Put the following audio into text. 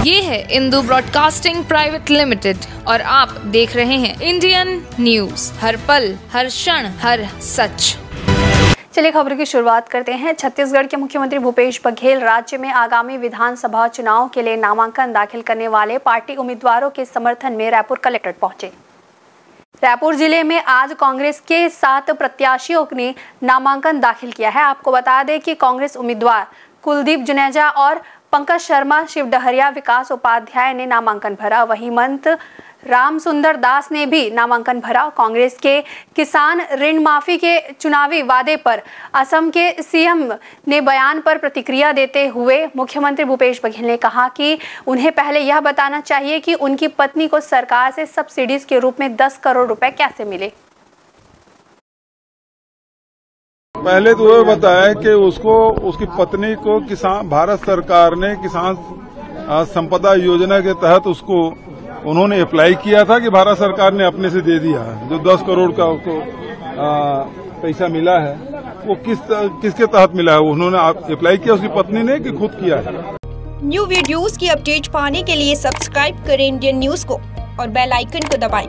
ये है Indu broadcasting private limited और आप देख रहे हैं इंडियन न्यूज़। हर पल, हर क्षण, हर सच। चलिए खबर की शुरुआत करते हैं। छत्तीसगढ़ के मुख्यमंत्री भूपेश बघेल राज्य में आगामी विधानसभा चुनाव के लिए नामांकन दाखिल करने वाले पार्टी उम्मीदवारों के समर्थन में रायपुर कलेक्ट्रेट पहुँचे। रायपुर ज़िले में आज कांग्रेस के सात प्रत्याशियों ने नामांकन दाखिल किया है। आपको बता दें कि कांग्रेस उम्मीदवार कुलदीप जुनेजा और पंकज शर्मा, शिव डहरिया, विकास उपाध्याय ने नामांकन भरा। वहीं मंत राम सुंदर दास ने भी नामांकन भरा। कांग्रेस के किसान ऋण माफ़ी के चुनावी वादे पर असम के सीएम ने बयान पर प्रतिक्रिया देते हुए मुख्यमंत्री भूपेश बघेल ने कहा कि उन्हें पहले यह बताना चाहिए कि उनकी पत्नी को सरकार से सब्सिडीज के रूप में 10 करोड़ रुपए कैसे मिले। पहले तो ये बताया कि उसको, उसकी पत्नी को किसान, भारत सरकार ने किसान संपदा योजना के तहत उसको, उन्होंने अप्लाई किया था कि भारत सरकार ने अपने से दे दिया जो 10 करोड़ का उसको पैसा मिला है, वो किस, किसके तहत मिला है? उन्होंने अप्लाई किया, उसकी पत्नी ने कि खुद किया है? न्यू वीडियोस की अपडेट पाने के लिए सब्सक्राइब करें इंडियन न्यूज़ को और बेल आइकन को दबाएँ।